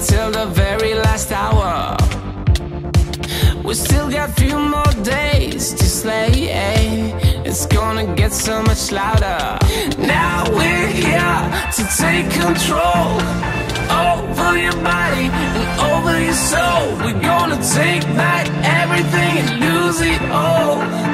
Until the very last hour. We still got a few more days to slay? It's gonna get so much louder. Now we're here to take control over your body and over your soul. We're gonna take back everything and lose it all.